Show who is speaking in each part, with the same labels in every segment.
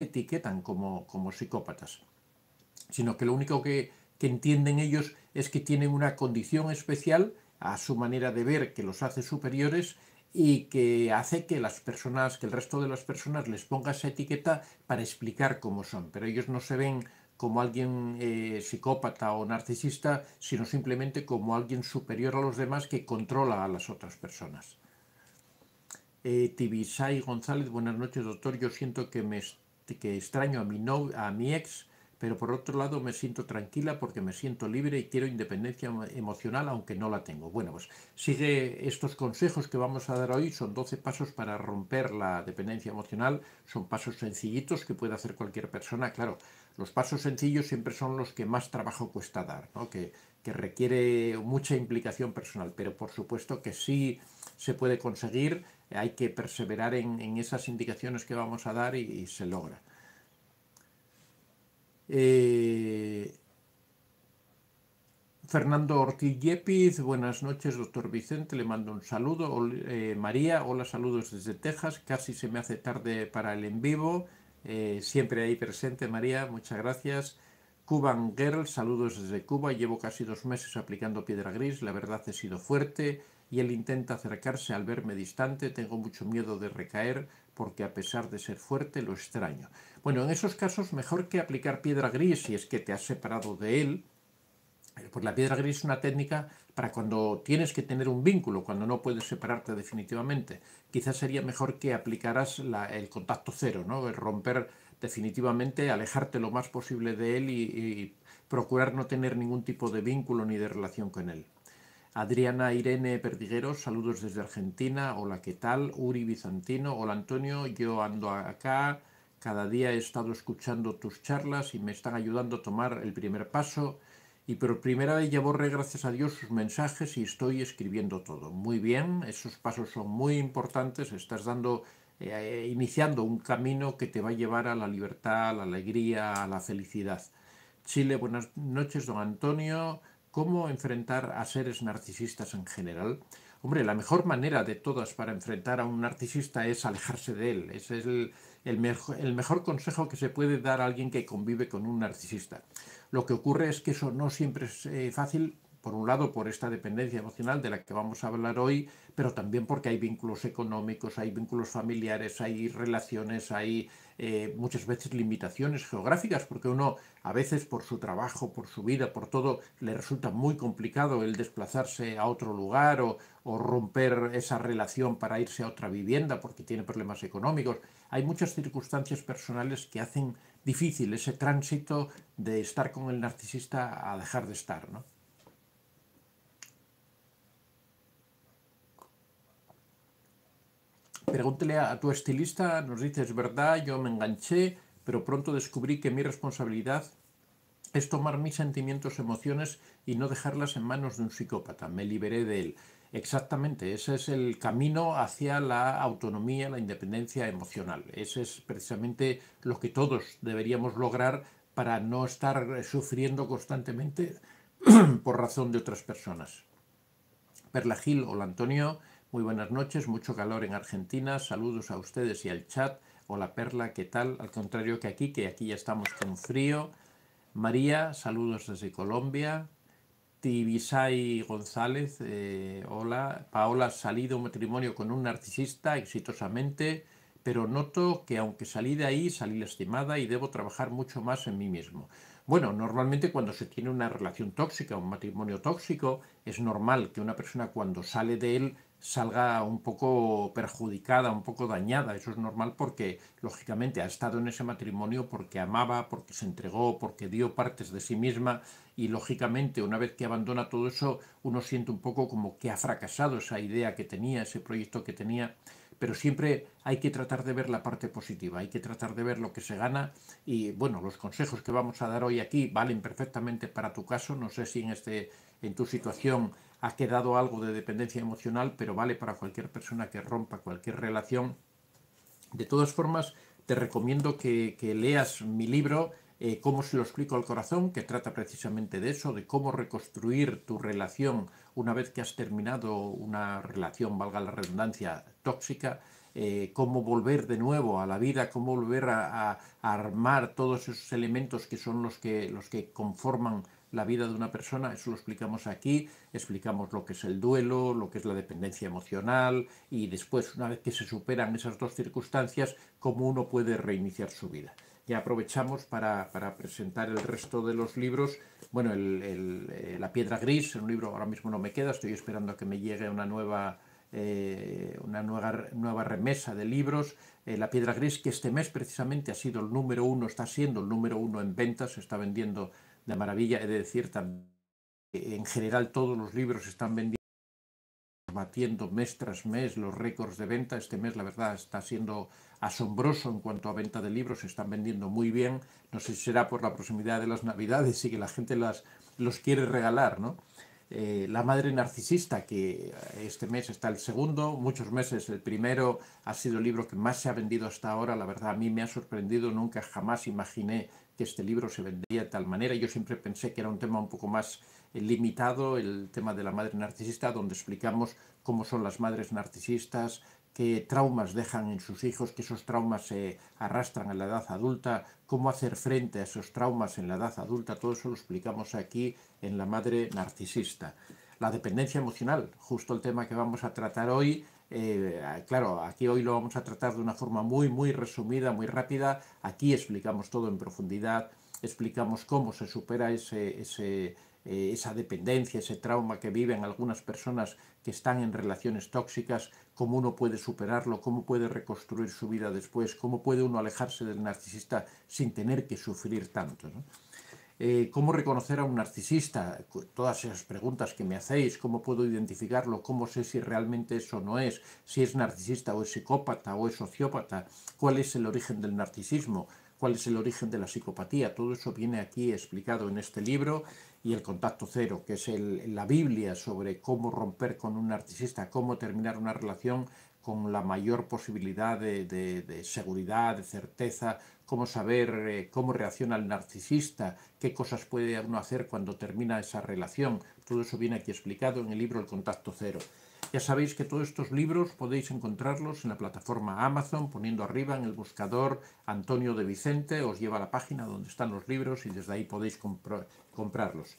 Speaker 1: etiquetan como, como psicópatas, sino que lo único que, que entienden ellos es que tienen una condición especial a su manera de ver que los hace superiores y que hace que las personas, que el resto de las personas les ponga esa etiqueta para explicar cómo son, pero ellos no se ven como alguien eh, psicópata o narcisista, sino simplemente como alguien superior a los demás que controla a las otras personas. Eh, Tibisay González, buenas noches doctor, yo siento que, me, que extraño a mi, no, a mi ex pero por otro lado me siento tranquila porque me siento libre y quiero independencia emocional aunque no la tengo. Bueno, pues sigue estos consejos que vamos a dar hoy, son 12 pasos para romper la dependencia emocional, son pasos sencillitos que puede hacer cualquier persona, claro, los pasos sencillos siempre son los que más trabajo cuesta dar, ¿no? que, que requiere mucha implicación personal, pero por supuesto que sí se puede conseguir, hay que perseverar en, en esas indicaciones que vamos a dar y, se logra. Eh, Fernando Ortiz Yepis, buenas noches, doctor Vicente, le mando un saludo. Eh, María, hola, saludos desde Texas, casi se me hace tarde para el en vivo, eh, siempre ahí presente, María, muchas gracias. Cuban Girl, saludos desde Cuba, llevo casi dos meses aplicando piedra gris, la verdad he sido fuerte y él intenta acercarse al verme distante, tengo mucho miedo de recaer porque a pesar de ser fuerte lo extraño. Bueno, en esos casos mejor que aplicar piedra gris si es que te has separado de él, eh, pues la piedra gris es una técnica para cuando tienes que tener un vínculo, cuando no puedes separarte definitivamente. Quizás sería mejor que aplicaras el contacto cero, ¿no? el romper definitivamente, alejarte lo más posible de él y, y procurar no tener ningún tipo de vínculo ni de relación con él. Adriana Irene Perdigueros, saludos desde Argentina. Hola, ¿qué tal? Uri Bizantino, hola Antonio, yo ando acá. Cada día he estado escuchando tus charlas y me están ayudando a tomar el primer paso. Y por primera vez ya borré, gracias a Dios, sus mensajes y estoy escribiendo todo. Muy bien, esos pasos son muy importantes. Estás dando, eh, iniciando un camino que te va a llevar a la libertad, a la alegría, a la felicidad. Chile, buenas noches, don Antonio. ¿Cómo enfrentar a seres narcisistas en general? Hombre, la mejor manera de todas para enfrentar a un narcisista es alejarse de él. Ese es el, el, mejor, el mejor consejo que se puede dar a alguien que convive con un narcisista. Lo que ocurre es que eso no siempre es eh, fácil, por un lado por esta dependencia emocional de la que vamos a hablar hoy, pero también porque hay vínculos económicos, hay vínculos familiares, hay relaciones, hay eh, muchas veces limitaciones geográficas, porque uno a veces por su trabajo, por su vida, por todo, le resulta muy complicado el desplazarse a otro lugar o, o romper esa relación para irse a otra vivienda porque tiene problemas económicos. Hay muchas circunstancias personales que hacen difícil ese tránsito de estar con el narcisista a dejar de estar, ¿no? Pregúntele a tu estilista, nos dice, es verdad, yo me enganché, pero pronto descubrí que mi responsabilidad es tomar mis sentimientos, emociones y no dejarlas en manos de un psicópata. Me liberé de él. Exactamente, ese es el camino hacia la autonomía, la independencia emocional. Ese es precisamente lo que todos deberíamos lograr para no estar sufriendo constantemente por razón de otras personas. Perla Gil, hola Antonio, muy buenas noches, mucho calor en Argentina, saludos a ustedes y al chat. Hola Perla, ¿qué tal? Al contrario que aquí, que aquí ya estamos con frío. María, saludos desde Colombia. Tibisay González, eh, hola. Paola, salido un matrimonio con un narcisista exitosamente, pero noto que aunque salí de ahí, salí lastimada y debo trabajar mucho más en mí mismo. Bueno, normalmente cuando se tiene una relación tóxica, un matrimonio tóxico, es normal que una persona cuando sale de él salga un poco perjudicada, un poco dañada. Eso es normal porque, lógicamente, ha estado en ese matrimonio porque amaba, porque se entregó, porque dio partes de sí misma y, lógicamente, una vez que abandona todo eso, uno siente un poco como que ha fracasado esa idea que tenía, ese proyecto que tenía. Pero siempre hay que tratar de ver la parte positiva, hay que tratar de ver lo que se gana y, bueno, los consejos que vamos a dar hoy aquí valen perfectamente para tu caso. No sé si en, este, en tu situación ha quedado algo de dependencia emocional, pero vale para cualquier persona que rompa cualquier relación. De todas formas, te recomiendo que, leas mi libro, eh, Cómo se lo explico al corazón, que trata precisamente de eso, de cómo reconstruir tu relación una vez que has terminado una relación, valga la redundancia, tóxica. eh, cómo volver de nuevo a la vida, cómo volver a, armar todos esos elementos que son los que, los que conforman la vida de una persona, eso lo explicamos aquí, explicamos lo que es el duelo, lo que es la dependencia emocional y después, una vez que se superan esas dos circunstancias, cómo uno puede reiniciar su vida. Ya aprovechamos para, presentar el resto de los libros. Bueno, eh, La piedra gris, un libro ahora mismo no me queda, estoy esperando a que me llegue una nueva eh, una nueva, nueva, remesa de libros. Eh, la Piedra Gris, que este mes precisamente ha sido el número uno, está siendo el número uno en ventas, se está vendiendo de maravilla. He de decir también que en general todos los libros están vendiendo batiendo mes tras mes los récords de venta. Este mes, la verdad, está siendo asombroso en cuanto a venta de libros, se están vendiendo muy bien. No sé si será por la proximidad de las Navidades y que la gente las, los quiere regalar, ¿no? Eh, la madre narcisista, que este mes está el segundo, muchos meses el primero, ha sido el libro que más se ha vendido hasta ahora, la verdad a mí me ha sorprendido, nunca jamás imaginé que este libro se vendría de tal manera, yo siempre pensé que era un tema un poco más eh, limitado, el tema de la madre narcisista, donde explicamos cómo son las madres narcisistas, qué traumas dejan en sus hijos, que esos traumas se arrastran a la edad adulta, cómo hacer frente a esos traumas en la edad adulta, todo eso lo explicamos aquí en La Madre Narcisista. La dependencia emocional, justo el tema que vamos a tratar hoy, eh, claro, aquí hoy lo vamos a tratar de una forma muy, muy resumida, muy rápida, aquí explicamos todo en profundidad, explicamos cómo se supera ese, eh, esa dependencia, ese trauma que viven algunas personas que están en relaciones tóxicas, cómo uno puede superarlo, cómo puede reconstruir su vida después, cómo puede uno alejarse del narcisista sin tener que sufrir tanto. Eh, ¿Cómo reconocer a un narcisista? Todas esas preguntas que me hacéis, ¿cómo puedo identificarlo? ¿Cómo sé si realmente eso no es? Si es narcisista o es psicópata o es sociópata, ¿cuál es el origen del narcisismo? ¿Cuál es el origen de la psicopatía? Todo eso viene aquí explicado en este libro y el contacto cero, que es la Biblia sobre cómo romper con un narcisista, cómo terminar una relación con la mayor posibilidad de, seguridad, de certeza, cómo saber eh, cómo reacciona el narcisista, qué cosas puede uno hacer cuando termina esa relación. Todo eso viene aquí explicado en el libro El Contacto Cero. Ya sabéis que todos estos libros podéis encontrarlos en la plataforma Amazon, poniendo arriba en el buscador Antonio de Vicente, os lleva a la página donde están los libros y desde ahí podéis comprarlos.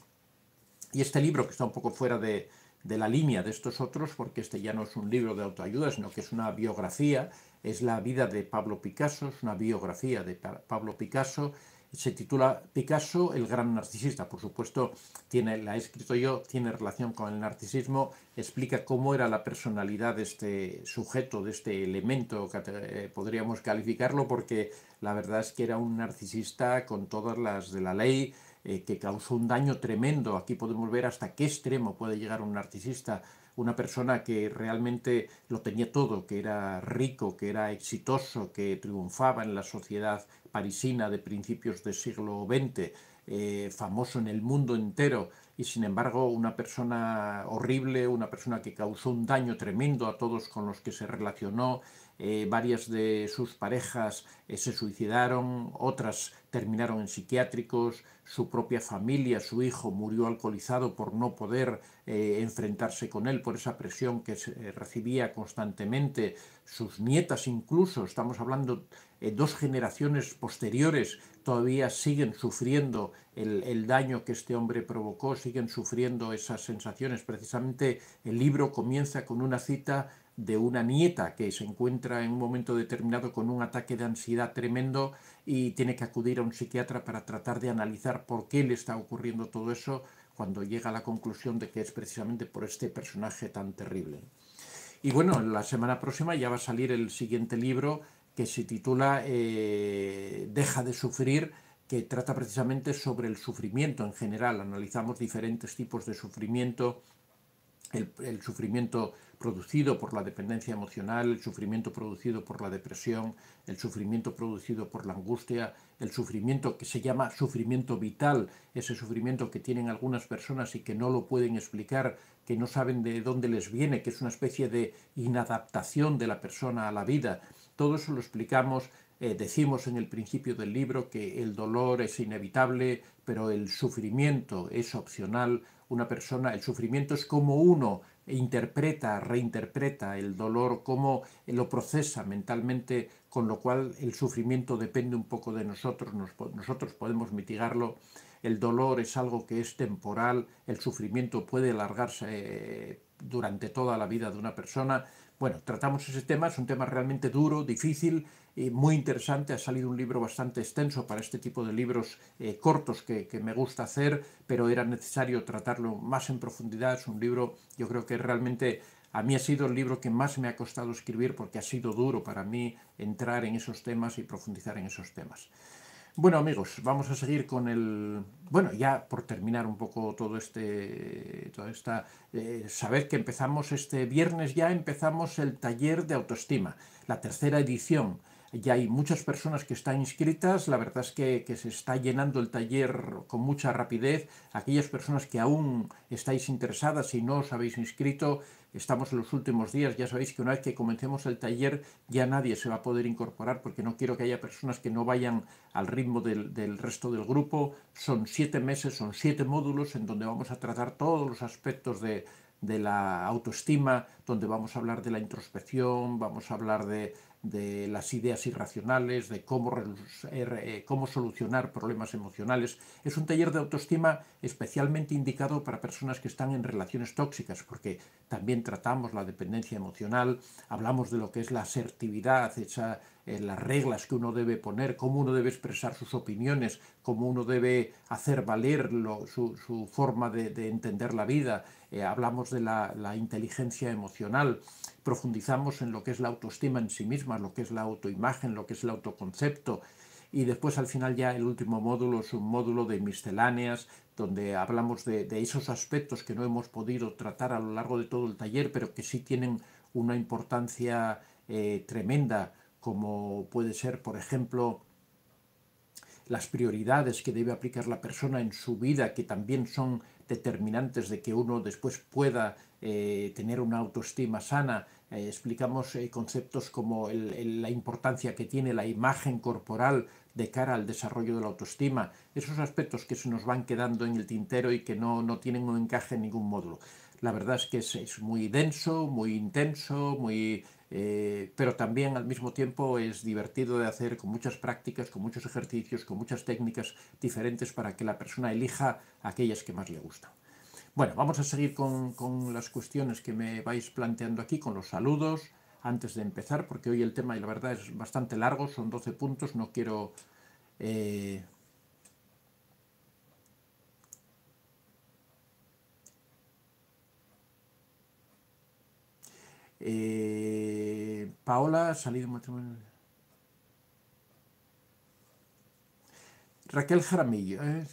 Speaker 1: Y este libro, que está un poco fuera de, de la línea de estos otros, porque este ya no es un libro de autoayuda, sino que es una biografía, es la vida de Pablo Picasso, es una biografía de Pablo Picasso, se titula Picasso, el gran narcisista. Por supuesto, tiene, la he escrito yo, tiene relación con el narcisismo, explica cómo era la personalidad de este sujeto, de este elemento, que eh, podríamos calificarlo, porque la verdad es que era un narcisista con todas las de la ley, eh, que causó un daño tremendo. Aquí podemos ver hasta qué extremo puede llegar un narcisista, una persona que realmente lo tenía todo, que era rico, que era exitoso, que triunfaba en la sociedad parisina de principios del siglo XX, eh, famoso en el mundo entero, y sin embargo una persona horrible, una persona que causó un daño tremendo a todos con los que se relacionó, eh, varias de sus parejas eh, se suicidaron, otras terminaron en psiquiátricos, su propia familia, su hijo murió alcoholizado por no poder eh, enfrentarse con él, por esa presión que recibía constantemente, sus nietas incluso, estamos hablando dos generaciones posteriores, todavía siguen sufriendo el, daño que este hombre provocó, siguen sufriendo esas sensaciones. Precisamente el libro comienza con una cita de una nieta que se encuentra en un momento determinado con un ataque de ansiedad tremendo y tiene que acudir a un psiquiatra para tratar de analizar por qué le está ocurriendo todo eso cuando llega a la conclusión de que es precisamente por este personaje tan terrible. Y bueno, la semana próxima ya va a salir el siguiente libro que se titula eh, Deja de sufrir, que trata precisamente sobre el sufrimiento en general. Analizamos diferentes tipos de sufrimiento, el, sufrimiento producido por la dependencia emocional, el sufrimiento producido por la depresión, el sufrimiento producido por la angustia, el sufrimiento que se llama sufrimiento vital, ese sufrimiento que tienen algunas personas y que no lo pueden explicar, que no saben de dónde les viene, que es una especie de inadaptación de la persona a la vida. Todo eso lo explicamos eh, decimos en el principio del libro que el dolor es inevitable, pero el sufrimiento es opcional. Una persona, el sufrimiento es como uno interpreta, reinterpreta el dolor, cómo lo procesa mentalmente, con lo cual el sufrimiento depende un poco de nosotros, nosotros podemos mitigarlo. El dolor es algo que es temporal, el sufrimiento puede alargarse eh, durante toda la vida de una persona. Bueno, tratamos ese tema, es un tema realmente duro, difícil y muy interesante. Ha salido un libro bastante extenso para este tipo de libros eh, cortos que, que, me gusta hacer, pero era necesario tratarlo más en profundidad. Es un libro, yo creo que realmente a mí ha sido el libro que más me ha costado escribir porque ha sido duro para mí entrar en esos temas y profundizar en esos temas. Bueno amigos, vamos a seguir con el... Bueno, ya por terminar un poco todo este... Toda esta... Eh, saber que empezamos este viernes, ya empezamos el taller de autoestima, la tercera edición. Ya hay muchas personas que están inscritas, la verdad es que, que, se está llenando el taller con mucha rapidez. Aquellas personas que aún estáis interesadas y no os habéis inscrito, estamos en los últimos días, ya sabéis que una vez que comencemos el taller ya nadie se va a poder incorporar porque no quiero que haya personas que no vayan al ritmo del, del, resto del grupo. Son siete meses, son siete módulos en donde vamos a tratar todos los aspectos de, de la autoestima, donde vamos a hablar de la introspección, vamos a hablar de, de las ideas irracionales, de cómo, eh, cómo solucionar problemas emocionales. Es un taller de autoestima especialmente indicado para personas que están en relaciones tóxicas, porque también tratamos la dependencia emocional, hablamos de lo que es la asertividad, eh, las reglas que uno debe poner, cómo uno debe expresar sus opiniones, cómo uno debe hacer valer su, forma de, de, entender la vida, eh, hablamos de la, inteligencia emocional, profundizamos en lo que es la autoestima en sí misma, lo que es la autoimagen, lo que es el autoconcepto. Y después al final ya el último módulo es un módulo de misceláneas, donde hablamos de, de esos aspectos que no hemos podido tratar a lo largo de todo el taller, pero que sí tienen una importancia eh, tremenda, como puede ser, por ejemplo, las prioridades que debe aplicar la persona en su vida, que también son determinantes de que uno después pueda eh, tener una autoestima sana, eh, explicamos eh, conceptos como la importancia que tiene la imagen corporal de cara al desarrollo de la autoestima, esos aspectos que se nos van quedando en el tintero y que no, no tienen un encaje en ningún módulo. La verdad es que es, es muy denso, muy intenso, muy, eh, pero también al mismo tiempo es divertido de hacer con muchas prácticas, con muchos ejercicios, con muchas técnicas diferentes para que la persona elija aquellas que más le gustan. Bueno, vamos a seguir con, con, las cuestiones que me vais planteando aquí, con los saludos, antes de empezar, porque hoy el tema, y la verdad, es bastante largo, son 12 puntos, no quiero... Eh... Eh... Paola, salido matrimonio... Raquel Jaramillo, ¿eh?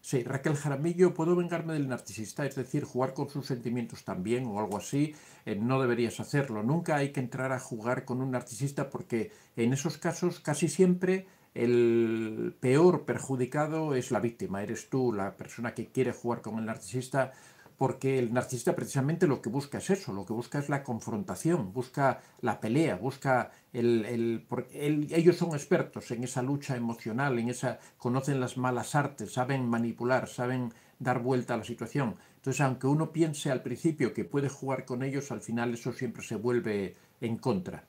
Speaker 1: sí. Raquel Jaramillo, ¿puedo vengarme del narcisista? Es decir, jugar con sus sentimientos también o algo así. Eh, no deberías hacerlo. Nunca hay que entrar a jugar con un narcisista porque en esos casos casi siempre el peor perjudicado es la víctima. Eres tú, la persona que quiere jugar con el narcisista porque el narcisista precisamente lo que busca es eso, lo que busca es la confrontación, busca la pelea, busca el, el, el, ellos son expertos en esa lucha emocional, en esa conocen las malas artes, saben manipular, saben dar vuelta a la situación. Entonces, aunque uno piense al principio que puede jugar con ellos, al final eso siempre se vuelve en contra.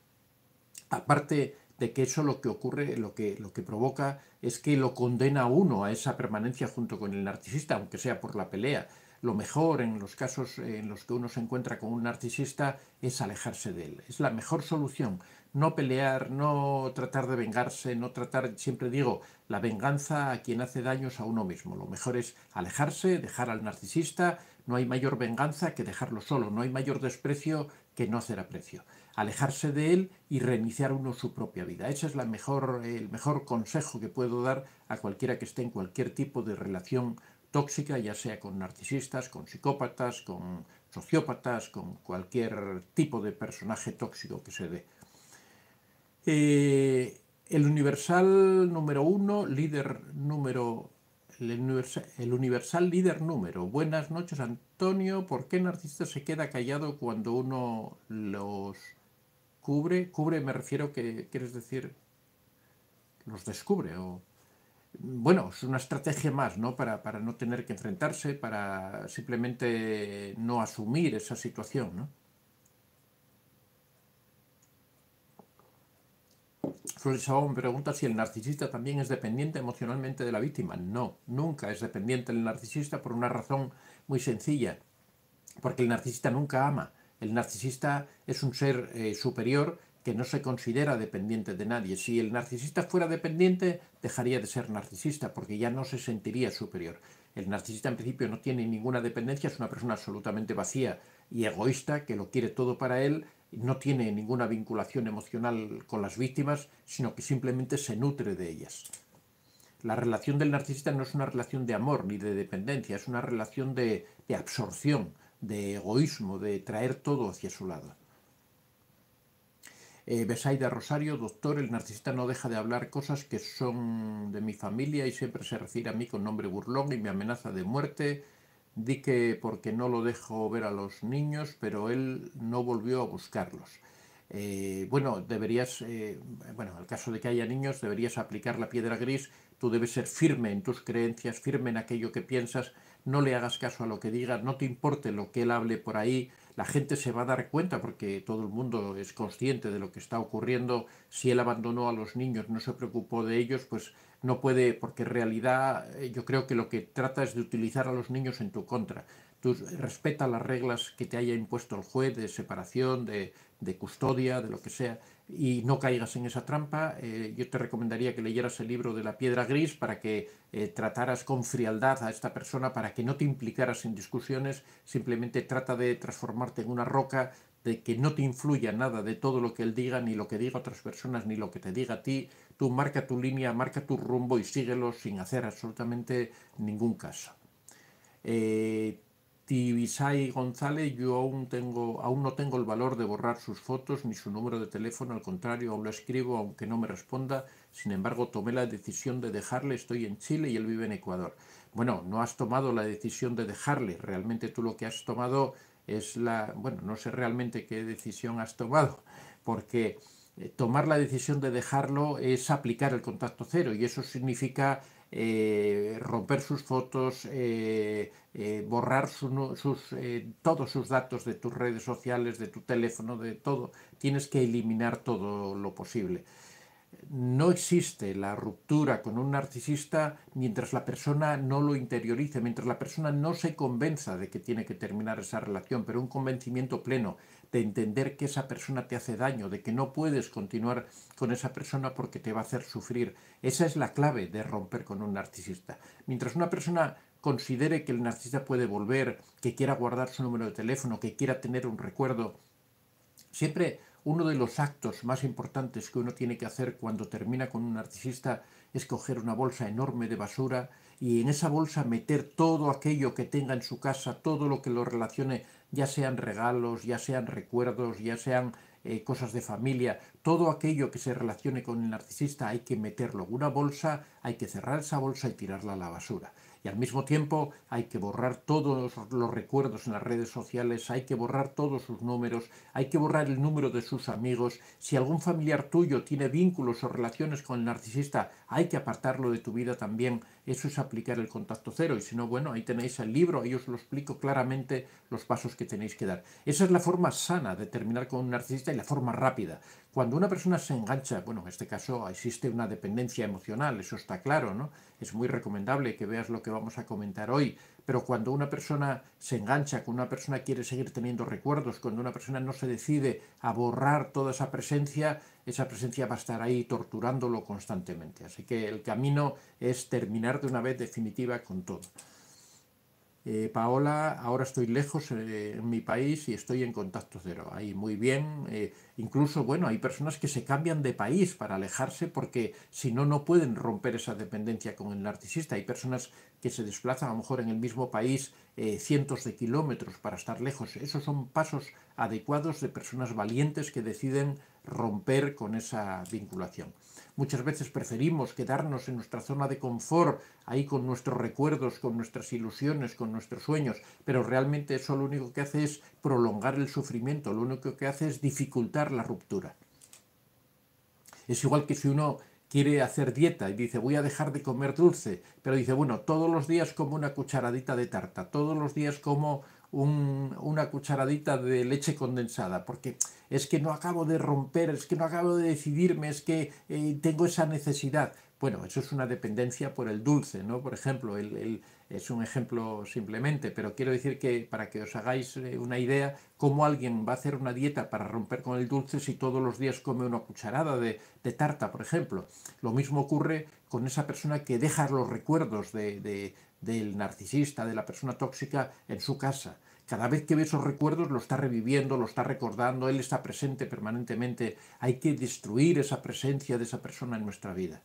Speaker 1: Aparte de que eso lo que ocurre, lo que, lo que provoca es que lo condena a uno a esa permanencia junto con el narcisista, aunque sea por la pelea lo mejor en los casos en los que uno se encuentra con un narcisista es alejarse de él. Es la mejor solución. No pelear, no tratar de vengarse, no tratar, siempre digo, la venganza a quien hace daños a uno mismo. Lo mejor es alejarse, dejar al narcisista. No hay mayor venganza que dejarlo solo. No hay mayor desprecio que no hacer aprecio. Alejarse de él y reiniciar uno su propia vida. Ese es la mejor, el mejor consejo que puedo dar a cualquiera que esté en cualquier tipo de relación tóxica, ya sea con narcisistas, con psicópatas, con sociópatas, con cualquier tipo de personaje tóxico que se dé. Eh, el universal número uno, líder número... El universal, líder número. Buenas noches, Antonio. ¿Por qué narcisista se queda callado cuando uno los cubre? Cubre me refiero que quieres decir los descubre o bueno, es una estrategia más, ¿no? Para, para, no tener que enfrentarse, para simplemente no asumir esa situación, ¿no? Flores me pregunta si el narcisista también es dependiente emocionalmente de la víctima. No, nunca es dependiente el narcisista por una razón muy sencilla. Porque el narcisista nunca ama. El narcisista es un ser eh, superior que no se considera dependiente de nadie. Si el narcisista fuera dependiente, dejaría de ser narcisista, porque ya no se sentiría superior. El narcisista en principio no tiene ninguna dependencia, es una persona absolutamente vacía y egoísta, que lo quiere todo para él, no tiene ninguna vinculación emocional con las víctimas, sino que simplemente se nutre de ellas. La relación del narcisista no es una relación de amor ni de dependencia, es una relación de, de absorción, de egoísmo, de traer todo hacia su lado. Eh, Besaida Rosario, doctor, el narcisista no deja de hablar cosas que son de mi familia y siempre se refiere a mí con nombre burlón y me amenaza de muerte. Di que porque no lo dejo ver a los niños, pero él no volvió a buscarlos. Eh, bueno, deberías, eh, bueno, en el caso de que haya niños, deberías aplicar la piedra gris. Tú debes ser firme en tus creencias, firme en aquello que piensas, no le hagas caso a lo que diga, no te importe lo que él hable por ahí, la gente se va a dar cuenta porque todo el mundo es consciente de lo que está ocurriendo. Si él abandonó a los niños, no se preocupó de ellos, pues no puede, porque en realidad eh, yo creo que lo que trata es de utilizar a los niños en tu contra. Tú respeta las reglas que te haya impuesto el juez de separación, de, de custodia, de lo que sea, y no caigas en esa trampa. Eh, yo te recomendaría que leyeras el libro de la piedra gris para que eh, trataras con frialdad a esta persona, para que no te implicaras en discusiones, simplemente trata de transformarte en una roca, de que no te influya nada de todo lo que él diga, ni lo que diga otras personas, ni lo que te diga a ti. Tú marca tu línea, marca tu rumbo y síguelo sin hacer absolutamente ningún caso. Eh, Tibisay González, yo aún, tengo, aún no tengo el valor de borrar sus fotos ni su número de teléfono, al contrario, aún lo escribo aunque no me responda. Sin embargo, tomé la decisión de dejarle, estoy en Chile y él vive en Ecuador. Bueno, no has tomado la decisión de dejarle, realmente tú lo que has tomado es la... Bueno, no sé realmente qué decisión has tomado, porque eh, tomar la decisión de dejarlo es aplicar el contacto cero y eso significa eh, romper sus fotos, eh, eh, borrar sus, todos sus datos de tus redes sociales, de tu teléfono, de todo. Tienes que eliminar todo lo posible. No existe la ruptura con un narcisista mientras la persona no lo interiorice, mientras la persona no se convenza de que tiene que terminar esa relación, pero un convencimiento pleno de entender que esa persona te hace daño, de que no puedes continuar con esa persona porque te va a hacer sufrir. Esa es la clave de romper con un narcisista. Mientras una persona considere que el narcisista puede volver, que quiera guardar su número de teléfono, que quiera tener un recuerdo, siempre uno de los actos más importantes que uno tiene que hacer cuando termina con un narcisista es coger una bolsa enorme de basura y en esa bolsa meter todo aquello que tenga en su casa, todo lo que lo relacione ya sean regalos, ya sean recuerdos, ya sean eh, cosas de familia, todo aquello que se relacione con el narcisista hay que meterlo en una bolsa, hay que cerrar esa bolsa y tirarla a la basura y al mismo tiempo hay que borrar todos los recuerdos en las redes sociales, hay que borrar todos sus números, hay que borrar el número de sus amigos. Si algún familiar tuyo tiene vínculos o relaciones con el narcisista, hay que apartarlo de tu vida también. Eso es aplicar el contacto cero. Y si no, bueno, ahí tenéis el libro, ahí os lo explico claramente los pasos que tenéis que dar. Esa es la forma sana de terminar con un narcisista y la forma rápida. Cuando una persona se engancha, bueno, en este caso existe una dependencia emocional, eso está claro, ¿no? Es muy recomendable que veas lo que vamos a comentar hoy, pero cuando una persona se engancha, cuando una persona quiere seguir teniendo recuerdos, cuando una persona no se decide a borrar toda esa presencia, esa presencia va a estar ahí torturándolo constantemente. Así que el camino es terminar de una vez definitiva con todo. Eh, Paola, ahora estoy lejos eh, en mi país y estoy en contacto cero. Ahí muy bien. Eh, incluso, bueno, hay personas que se cambian de país para alejarse porque si no, no pueden romper esa dependencia con el narcisista. Hay personas que se desplazan a lo mejor en el mismo país cientos de kilómetros para estar lejos. Esos son pasos adecuados de personas valientes que deciden romper con esa vinculación. Muchas veces preferimos quedarnos en nuestra zona de confort, ahí con nuestros recuerdos, con nuestras ilusiones, con nuestros sueños, pero realmente eso lo único que hace es prolongar el sufrimiento, lo único que hace es dificultar la ruptura. Es igual que si uno quiere hacer dieta y dice voy a dejar de comer dulce, pero dice, bueno, todos los días como una cucharadita de tarta, todos los días como una cucharadita de leche condensada, porque es que no acabo de romper, es que no acabo de decidirme, es que eh, tengo esa necesidad. Bueno, eso es una dependencia por el dulce, ¿no? Por ejemplo, el, es un ejemplo simplemente, pero quiero decir que para que os hagáis eh, una idea, cómo alguien va a hacer una dieta para romper con el dulce si todos los días come una cucharada de, tarta, por ejemplo. Lo mismo ocurre con esa persona que deja los recuerdos del narcisista, de la persona tóxica en su casa. Cada vez que ve esos recuerdos lo está reviviendo, lo está recordando, él está presente permanentemente. Hay que destruir esa presencia de esa persona en nuestra vida.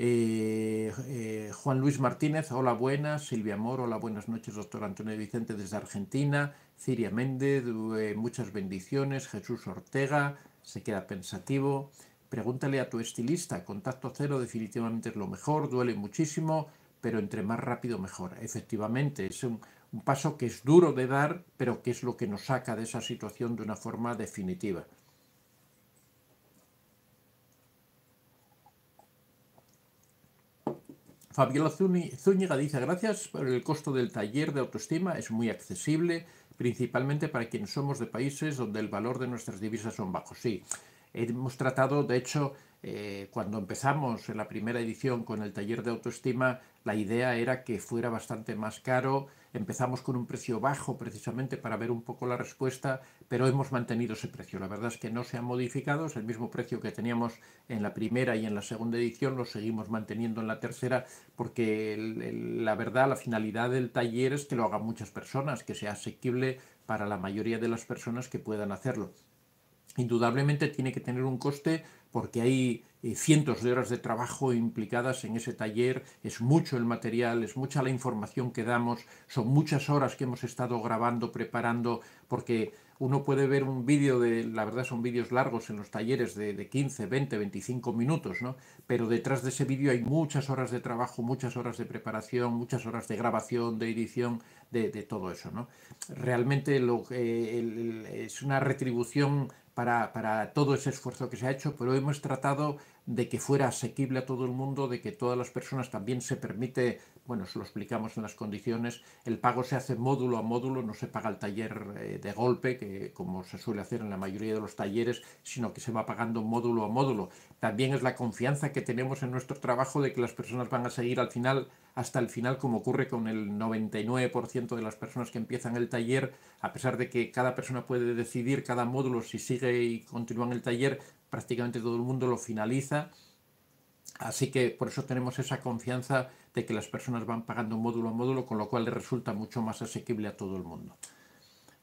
Speaker 1: Eh, eh, Juan Luis Martínez, hola buenas, Silvia Moro, hola buenas noches, doctor Antonio Vicente desde Argentina, Ciria Méndez, eh, muchas bendiciones, Jesús Ortega, se queda pensativo, pregúntale a tu estilista, contacto cero definitivamente es lo mejor, duele muchísimo, pero entre más rápido mejor. Efectivamente, es un paso que es duro de dar, pero que es lo que nos saca de esa situación de una forma definitiva. Fabiola Zúñiga dice, gracias por el costo del taller de autoestima, es muy accesible, principalmente para quienes somos de países donde el valor de nuestras divisas son bajos. Sí, hemos tratado, de hecho, eh, cuando empezamos en la primera edición con el taller de autoestima, la idea era que fuera bastante más caro. Empezamos con un precio bajo precisamente para ver un poco la respuesta, pero hemos mantenido ese precio. La verdad es que no se ha modificado, es el mismo precio que teníamos en la primera y en la segunda edición, lo seguimos manteniendo en la tercera, porque la verdad, la finalidad del taller es que lo hagan muchas personas, que sea asequible para la mayoría de las personas que puedan hacerlo indudablemente tiene que tener un coste porque hay eh, cientos de horas de trabajo implicadas en ese taller, es mucho el material, es mucha la información que damos, son muchas horas que hemos estado grabando, preparando, porque uno puede ver un vídeo de, la verdad son vídeos largos en los talleres de, 15, 20, 25 minutos, ¿no? Pero detrás de ese vídeo hay muchas horas de trabajo, muchas horas de preparación, muchas horas de grabación, de edición, de, todo eso, ¿no? Realmente lo, es una retribución para, todo ese esfuerzo que se ha hecho, pero hemos tratado de que fuera asequible a todo el mundo, de que todas las personas también se permite, bueno, se lo explicamos en las condiciones, el pago se hace módulo a módulo, no se paga el taller eh, de golpe, que como se suele hacer en la mayoría de los talleres, sino que se va pagando módulo a módulo. También es la confianza que tenemos en nuestro trabajo de que las personas van a seguir al final hasta el final, como ocurre con el 99% de las personas que empiezan el taller, a pesar de que cada persona puede decidir cada módulo si sigue y continúa en el taller, prácticamente todo el mundo lo finaliza. Así que por eso tenemos esa confianza de que las personas van pagando módulo a módulo, con lo cual le resulta mucho más asequible a todo el mundo.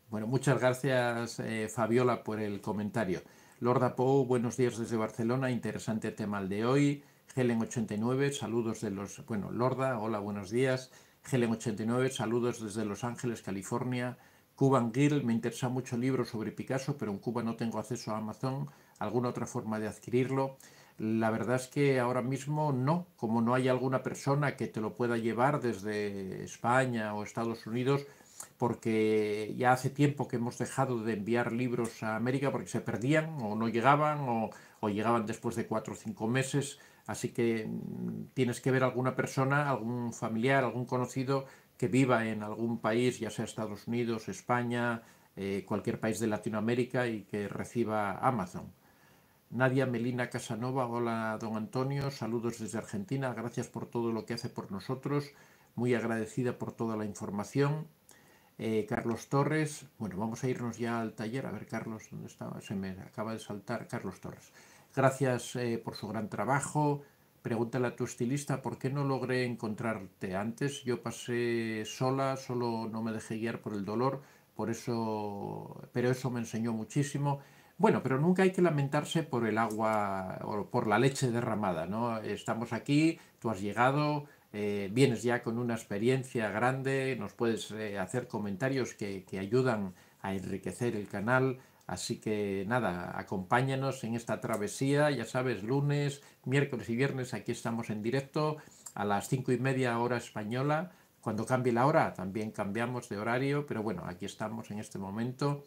Speaker 1: Bueno, muchas gracias eh, Fabiola por el comentario. Lorda Pou, buenos días desde Barcelona, interesante tema el de hoy. Helen89, saludos de los... Bueno, Lorda, hola, buenos días. Helen89, saludos desde Los Ángeles, California. Cuban Gill, me interesa mucho el libro sobre Picasso, pero en Cuba no tengo acceso a Amazon. ¿Alguna otra forma de adquirirlo? La verdad es que ahora mismo no, como no hay alguna persona que te lo pueda llevar desde España o Estados Unidos, porque ya hace tiempo que hemos dejado de enviar libros a América porque se perdían o no llegaban o, llegaban después de cuatro o cinco meses. Así que mm, tienes que ver alguna persona, algún familiar, algún conocido que viva en algún país, ya sea Estados Unidos, España, eh, cualquier país de Latinoamérica y que reciba Amazon. Nadia Melina Casanova, hola don Antonio, saludos desde Argentina, gracias por todo lo que hace por nosotros, muy agradecida por toda la información. Eh, Carlos Torres, bueno, vamos a irnos ya al taller, a ver Carlos, ¿dónde estaba? Se me acaba de saltar Carlos Torres. Gracias eh, por su gran trabajo. Pregúntale a tu estilista por qué no logré encontrarte antes. Yo pasé sola, solo no me dejé guiar por el dolor, por eso, pero eso me enseñó muchísimo. Bueno, pero nunca hay que lamentarse por el agua o por la leche derramada, ¿no? Estamos aquí, tú has llegado, eh, vienes ya con una experiencia grande, nos puedes eh, hacer comentarios que, que ayudan a enriquecer el canal. Así que nada, acompáñanos en esta travesía, ya sabes, lunes, miércoles y viernes aquí estamos en directo a las cinco y media hora española. Cuando cambie la hora también cambiamos de horario, pero bueno, aquí estamos en este momento.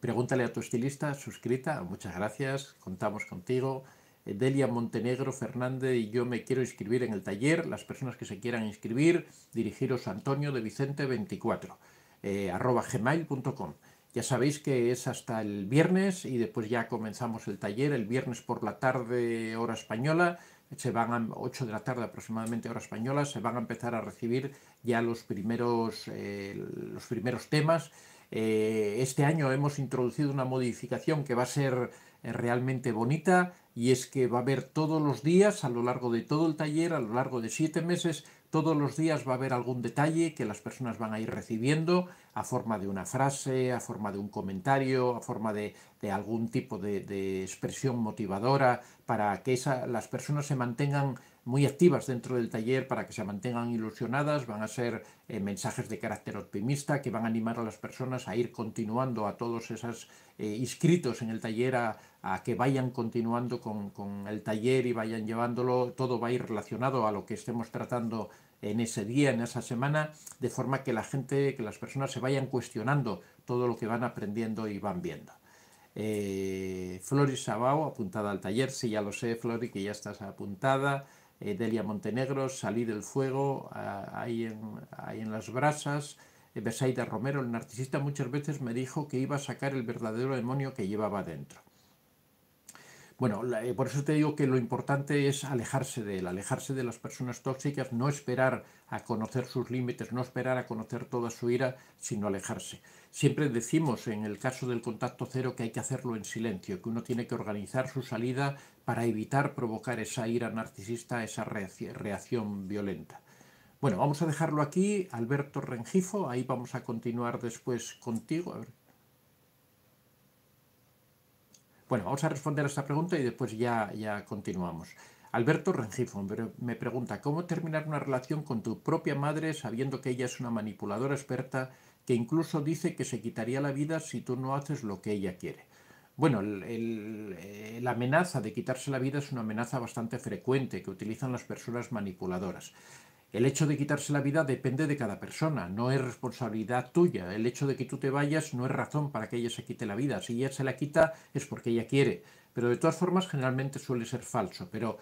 Speaker 1: Pregúntale a tu estilista, suscrita, muchas gracias, contamos contigo. Delia Montenegro Fernández y yo me quiero inscribir en el taller. Las personas que se quieran inscribir, dirigiros a Antonio de Vicente 24, eh, gmail.com. Ya sabéis que es hasta el viernes y después ya comenzamos el taller el viernes por la tarde hora española. Se van a 8 de la tarde aproximadamente hora española, se van a empezar a recibir ya los primeros, eh, los primeros temas. Eh, este año hemos introducido una modificación que va a ser realmente bonita y es que va a haber todos los días, a lo largo de todo el taller, a lo largo de siete meses, todos los días va a haber algún detalle que las personas van a ir recibiendo a forma de una frase, a forma de un comentario, a forma de, algún tipo de, expresión motivadora para que las personas se mantengan muy activas dentro del taller para que se mantengan ilusionadas, van a ser eh, mensajes de carácter optimista que van a animar a las personas a ir continuando, a todos esos eh, inscritos en el taller, a, que vayan continuando con, con, el taller y vayan llevándolo, todo va a ir relacionado a lo que estemos tratando en ese día, en esa semana, de forma que la gente, que las personas se vayan cuestionando todo lo que van aprendiendo y van viendo. Eh, Floris Sabao, apuntada al taller, sí, ya lo sé, Flori, que ya estás apuntada. Eh, Delia Montenegro, Salí del Fuego, ahí, en, ahí en las brasas. Eh, Romero, el narcisista, muchas veces me dijo que iba a sacar el verdadero demonio que llevaba dentro. Bueno, eh, por eso te digo que lo importante es alejarse de él, alejarse de las personas tóxicas, no esperar a conocer sus límites, no esperar a conocer toda su ira, sino alejarse. Siempre decimos en el caso del contacto cero que hay que hacerlo en silencio, que uno tiene que organizar su salida para evitar provocar esa ira narcisista, esa reacción violenta. Bueno, vamos a dejarlo aquí. Alberto Rengifo, ahí vamos a continuar después contigo. Bueno, vamos a responder a esta pregunta y después ya, ya continuamos. Alberto Rengifo me pregunta, ¿cómo terminar una relación con tu propia madre sabiendo que ella es una manipuladora experta que incluso dice que se quitaría la vida si tú no haces lo que ella quiere? Bueno, eh, la amenaza de quitarse la vida es una amenaza bastante frecuente que utilizan las personas manipuladoras. El hecho de quitarse la vida depende de cada persona, no es responsabilidad tuya. El hecho de que tú te vayas no es razón para que ella se quite la vida. Si ella se la quita es porque ella quiere. Pero de todas formas generalmente suele ser falso. Pero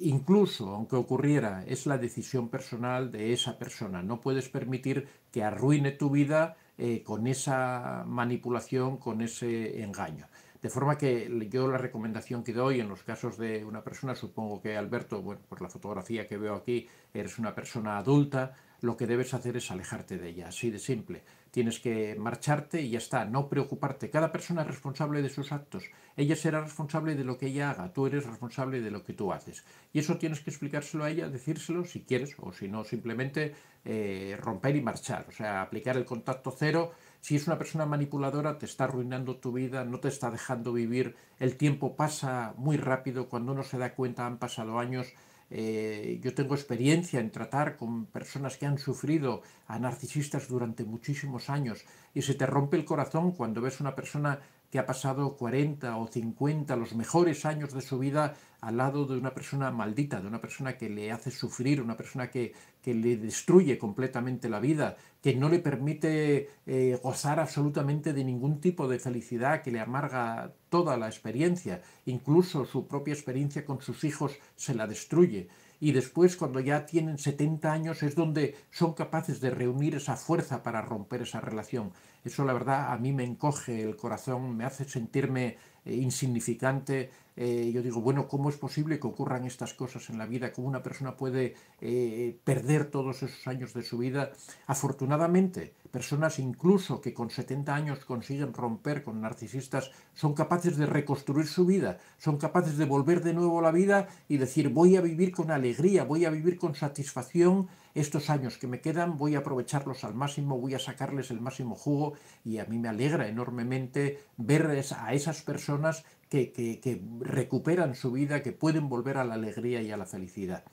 Speaker 1: incluso aunque ocurriera, es la decisión personal de esa persona. No puedes permitir que arruine tu vida eh, con esa manipulación, con ese engaño. De forma que yo la recomendación que doy en los casos de una persona, supongo que Alberto, bueno, por la fotografía que veo aquí, eres una persona adulta, lo que debes hacer es alejarte de ella, así de simple. Tienes que marcharte y ya está, no preocuparte. Cada persona es responsable de sus actos. Ella será responsable de lo que ella haga, tú eres responsable de lo que tú haces. Y eso tienes que explicárselo a ella, decírselo si quieres, o si no, simplemente eh, romper y marchar. O sea, aplicar el contacto cero si es una persona manipuladora, te está arruinando tu vida, no te está dejando vivir, el tiempo pasa muy rápido, cuando uno se da cuenta han pasado años. Eh, yo tengo experiencia en tratar con personas que han sufrido a narcisistas durante muchísimos años y se te rompe el corazón cuando ves una persona que ha pasado 40 o 50, los mejores años de su vida al lado de una persona maldita, de una persona que le hace sufrir, una persona que, le destruye completamente la vida, que no le permite eh, gozar absolutamente de ningún tipo de felicidad, que le amarga toda la experiencia, incluso su propia experiencia con sus hijos se la destruye y después cuando ya tienen 70 años es donde son capaces de reunir esa fuerza para romper esa relación. Eso la verdad a mí me encoge el corazón, me hace sentirme eh, insignificante. Eh, yo digo, bueno, ¿cómo es posible que ocurran estas cosas en la vida? ¿Cómo una persona puede eh, perder todos esos años de su vida? Afortunadamente, personas incluso que con 70 años consiguen romper con narcisistas son capaces de reconstruir su vida, son capaces de volver de nuevo a la vida y decir, voy a vivir con alegría, voy a vivir con satisfacción estos años que me quedan voy a aprovecharlos al máximo, voy a sacarles el máximo jugo y a mí me alegra enormemente ver a esas personas que, que recuperan su vida, que pueden volver a la alegría y a la felicidad.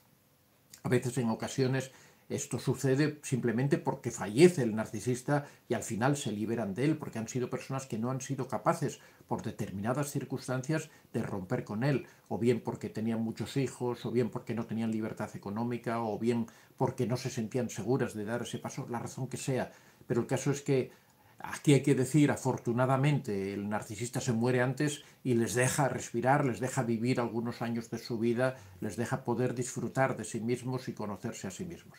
Speaker 1: A veces en ocasiones esto sucede simplemente porque fallece el narcisista y al final se liberan de él, porque han sido personas que no han sido capaces por determinadas circunstancias de romper con él, o bien porque tenían muchos hijos, o bien porque no tenían libertad económica, o bien porque no se sentían seguras de dar ese paso, la razón que sea. Pero el caso es que Aquí hay que decir, afortunadamente, el narcisista se muere antes y les deja respirar, les deja vivir algunos años de su vida, les deja poder disfrutar de sí mismos y conocerse a sí mismos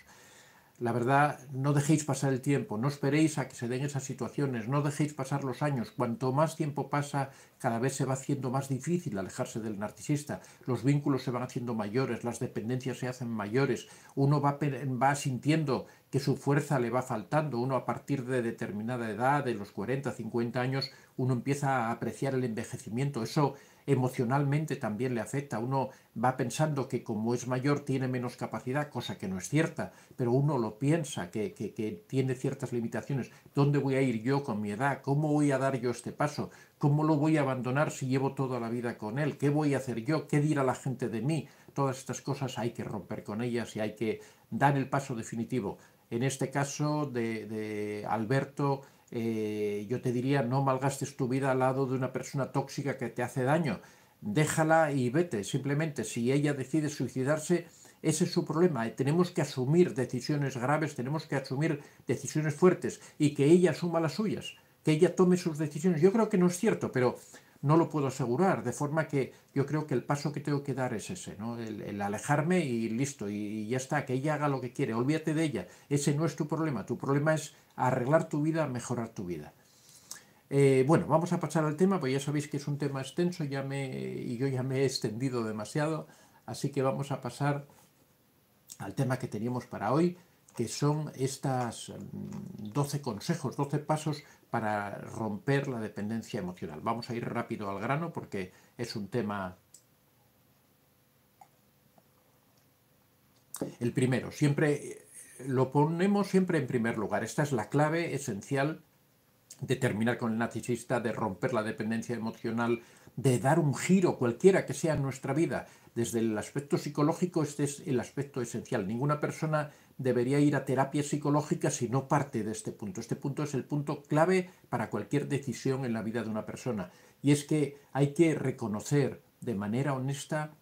Speaker 1: la verdad, no dejéis pasar el tiempo, no esperéis a que se den esas situaciones, no dejéis pasar los años. Cuanto más tiempo pasa, cada vez se va haciendo más difícil alejarse del narcisista. Los vínculos se van haciendo mayores, las dependencias se hacen mayores, uno va, va sintiendo que su fuerza le va faltando, uno a partir de determinada edad, de los 40, 50 años, uno empieza a apreciar el envejecimiento. Eso emocionalmente también le afecta. Uno va pensando que como es mayor tiene menos capacidad, cosa que no es cierta, pero uno lo piensa, que, tiene ciertas limitaciones. ¿Dónde voy a ir yo con mi edad? ¿Cómo voy a dar yo este paso? ¿Cómo lo voy a abandonar si llevo toda la vida con él? ¿Qué voy a hacer yo? ¿Qué dirá la gente de mí? Todas estas cosas hay que romper con ellas y hay que dar el paso definitivo. En este caso de, de Alberto, eh, yo te diría, no malgastes tu vida al lado de una persona tóxica que te hace daño. Déjala y vete. Simplemente, si ella decide suicidarse, ese es su problema. Tenemos que asumir decisiones graves, tenemos que asumir decisiones fuertes y que ella asuma las suyas, que ella tome sus decisiones. Yo creo que no es cierto, pero no lo puedo asegurar, de forma que yo creo que el paso que tengo que dar es ese, ¿no? el, alejarme y listo, y, ya está, que ella haga lo que quiere, olvídate de ella, ese no es tu problema, tu problema es arreglar tu vida, mejorar tu vida. Eh, bueno, vamos a pasar al tema, pues ya sabéis que es un tema extenso ya me, y yo ya me he extendido demasiado, así que vamos a pasar al tema que teníamos para hoy, que son estas 12 mm, consejos, 12 pasos para romper la dependencia emocional. Vamos a ir rápido al grano porque es un tema... El primero, siempre lo ponemos siempre en primer lugar. Esta es la clave esencial de terminar con el narcisista, de romper la dependencia emocional, de dar un giro cualquiera que sea en nuestra vida. Desde el aspecto psicológico, este es el aspecto esencial. Ninguna persona debería ir a terapia psicológica si no parte de este punto. Este punto es el punto clave para cualquier decisión en la vida de una persona. Y es que hay que reconocer de manera honesta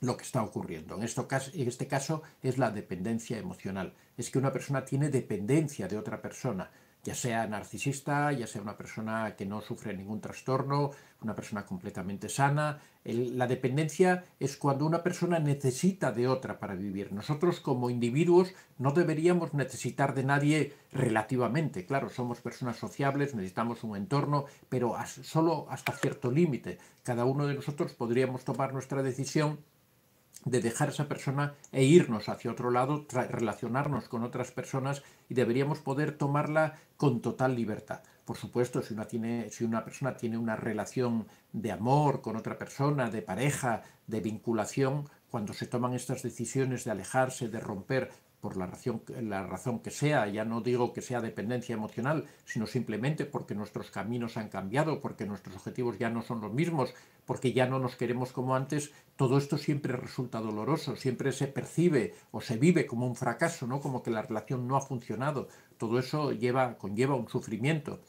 Speaker 1: lo que está ocurriendo. En, en este caso es la dependencia emocional. Es que una persona tiene dependencia de otra persona ya sea narcisista, ya sea una persona que no sufre ningún trastorno, una persona completamente sana. la dependencia es cuando una persona necesita de otra para vivir. Nosotros como individuos no deberíamos necesitar de nadie relativamente. Claro, somos personas sociables, necesitamos un entorno, pero solo hasta cierto límite. Cada uno de nosotros podríamos tomar nuestra decisión de dejar a esa persona e irnos hacia otro lado, relacionarnos con otras personas y deberíamos poder tomarla con total libertad. Por supuesto, si una, tiene, si una persona tiene una relación de amor con otra persona, de pareja, de vinculación, cuando se toman estas decisiones de alejarse, de romper, por la razón, la razón que sea, ya no digo que sea dependencia emocional, sino simplemente porque nuestros caminos han cambiado, porque nuestros objetivos ya no son los mismos, porque ya no nos queremos como antes, todo esto siempre resulta doloroso, siempre se percibe o se vive como un fracaso, ¿no? como que la relación no ha funcionado. Todo eso lleva, conlleva un sufrimiento.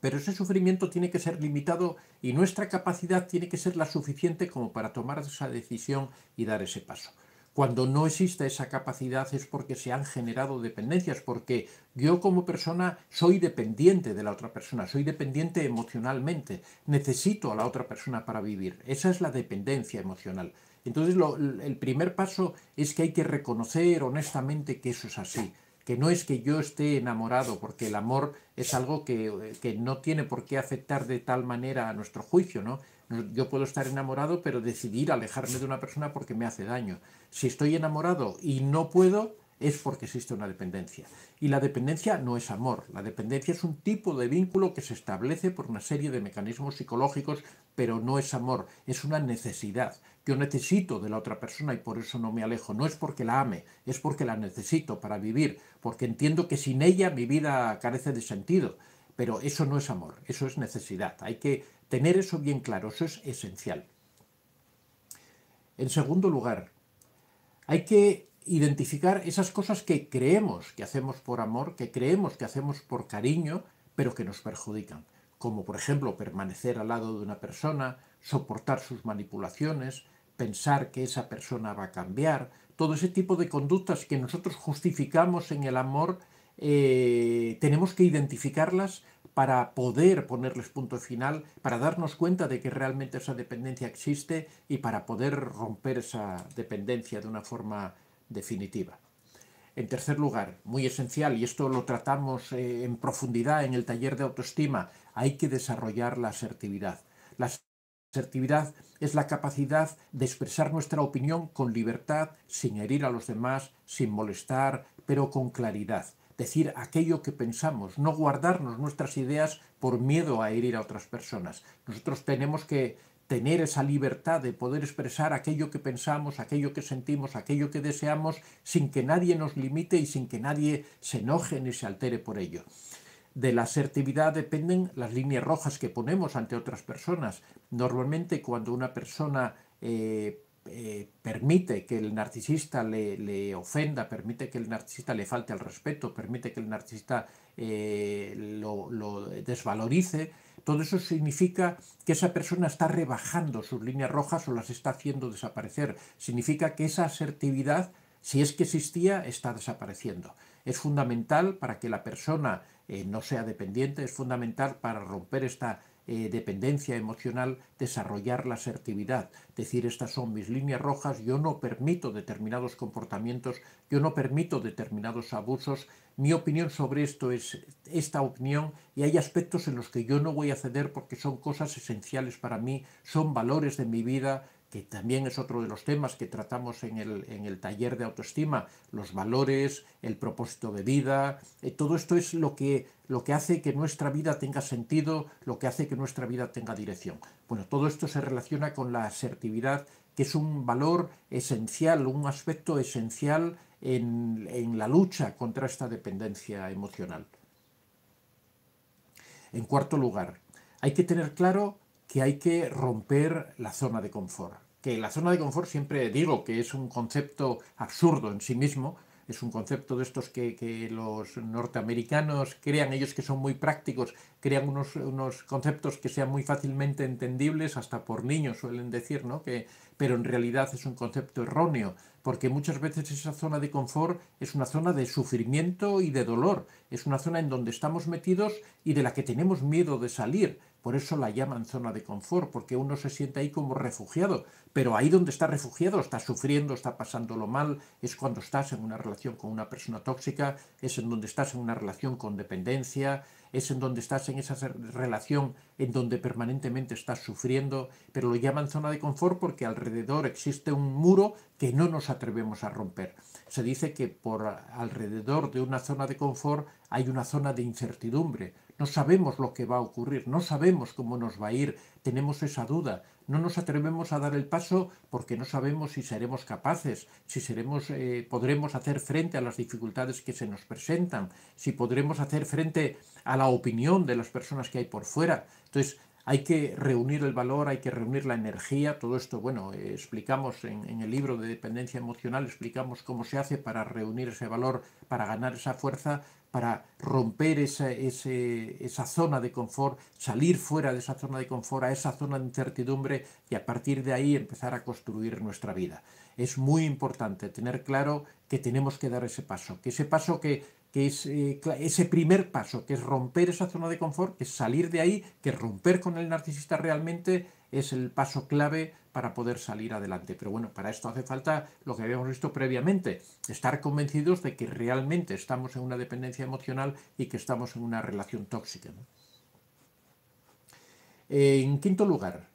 Speaker 1: Pero ese sufrimiento tiene que ser limitado y nuestra capacidad tiene que ser la suficiente como para tomar esa decisión y dar ese paso. Cuando no existe esa capacidad es porque se han generado dependencias, porque yo como persona soy dependiente de la otra persona, soy dependiente emocionalmente, necesito a la otra persona para vivir. Esa es la dependencia emocional. Entonces el primer paso es que hay que reconocer honestamente que eso es así que no es que yo esté enamorado, porque el amor es algo que, que, no tiene por qué afectar de tal manera a nuestro juicio, ¿no? Yo puedo estar enamorado, pero decidir alejarme de una persona porque me hace daño. Si estoy enamorado y no puedo, es porque existe una dependencia. Y la dependencia no es amor, la dependencia es un tipo de vínculo que se establece por una serie de mecanismos psicológicos, pero no es amor, es una necesidad. Yo necesito de la otra persona y por eso no me alejo. No es porque la ame, es porque la necesito para vivir, porque entiendo que sin ella mi vida carece de sentido. Pero eso no es amor, eso es necesidad. Hay que Tener eso bien claro, eso es esencial. En segundo lugar, hay que identificar esas cosas que creemos que hacemos por amor, que creemos que hacemos por cariño, pero que nos perjudican. Como por ejemplo permanecer al lado de una persona, soportar sus manipulaciones, pensar que esa persona va a cambiar, todo ese tipo de conductas que nosotros justificamos en el amor eh, tenemos que identificarlas para poder ponerles punto final, para darnos cuenta de que realmente esa dependencia existe y para poder romper esa dependencia de una forma definitiva. En tercer lugar, muy esencial, y esto lo tratamos eh, en profundidad en el taller de autoestima, hay que desarrollar la asertividad. La asertividad es la capacidad de expresar nuestra opinión con libertad, sin herir a los demás, sin molestar, pero con claridad decir aquello que pensamos, no guardarnos nuestras ideas por miedo a herir a otras personas. Nosotros tenemos que tener esa libertad de poder expresar aquello que pensamos, aquello que sentimos, aquello que deseamos, sin que nadie nos limite y sin que nadie se enoje ni se altere por ello. De la asertividad dependen las líneas rojas que ponemos ante otras personas. Normalmente cuando una persona eh, eh, permite que el narcisista le, ofenda, permite que el narcisista le falte al respeto, permite que el narcisista eh, lo, lo, desvalorice, todo eso significa que esa persona está rebajando sus líneas rojas o las está haciendo desaparecer. Significa que esa asertividad, si es que existía, está desapareciendo. Es fundamental para que la persona eh, no sea dependiente, es fundamental para romper esta eh, dependencia emocional, desarrollar la asertividad, decir estas son mis líneas rojas, yo no permito determinados comportamientos, yo no permito determinados abusos, mi opinión sobre esto es esta opinión y hay aspectos en los que yo no voy a ceder porque son cosas esenciales para mí, son valores de mi vida, que también es otro de los temas que tratamos en el, en el taller de autoestima, los valores, el propósito de vida, eh, todo esto es lo que, lo que hace que nuestra vida tenga sentido, lo que hace que nuestra vida tenga dirección. Bueno, todo esto se relaciona con la asertividad, que es un valor esencial, un aspecto esencial en, en la lucha contra esta dependencia emocional. En cuarto lugar, hay que tener claro que hay que romper la zona de confort que la zona de confort siempre digo que es un concepto absurdo en sí mismo, es un concepto de estos que, los norteamericanos crean, ellos que son muy prácticos, crean unos, unos, conceptos que sean muy fácilmente entendibles, hasta por niños suelen decir, ¿no? Que, pero en realidad es un concepto erróneo, porque muchas veces esa zona de confort es una zona de sufrimiento y de dolor, es una zona en donde estamos metidos y de la que tenemos miedo de salir. Por eso la llaman zona de confort, porque uno se siente ahí como refugiado. Pero ahí donde está refugiado, está sufriendo, está pasándolo mal, es cuando estás en una relación con una persona tóxica, es en donde estás en una relación con dependencia, es en donde estás en esa relación en donde permanentemente estás sufriendo, pero lo llaman zona de confort porque alrededor existe un muro que no nos atrevemos a romper. Se dice que por alrededor de una zona de confort hay una zona de incertidumbre, no sabemos lo que va a ocurrir, no sabemos cómo nos va a ir, tenemos esa duda, no nos atrevemos a dar el paso porque no sabemos si seremos capaces, si seremos, eh, podremos hacer frente a las dificultades que se nos presentan, si podremos hacer frente a la opinión de las personas que hay por fuera. Entonces, hay que reunir el valor, hay que reunir la energía, todo esto, bueno, explicamos en, en, el libro de dependencia emocional, explicamos cómo se hace para reunir ese valor, para ganar esa fuerza, para romper esa, esa zona de confort, salir fuera de esa zona de confort, a esa zona de incertidumbre y a partir de ahí empezar a construir nuestra vida. Es muy importante tener claro que tenemos que dar ese paso, que ese paso que, que es eh, ese primer paso, que es romper esa zona de confort, que es salir de ahí, que romper con el narcisista realmente es el paso clave para poder salir adelante. Pero bueno, para esto hace falta lo que habíamos visto previamente, estar convencidos de que realmente estamos en una dependencia emocional y que estamos en una relación tóxica. En quinto lugar,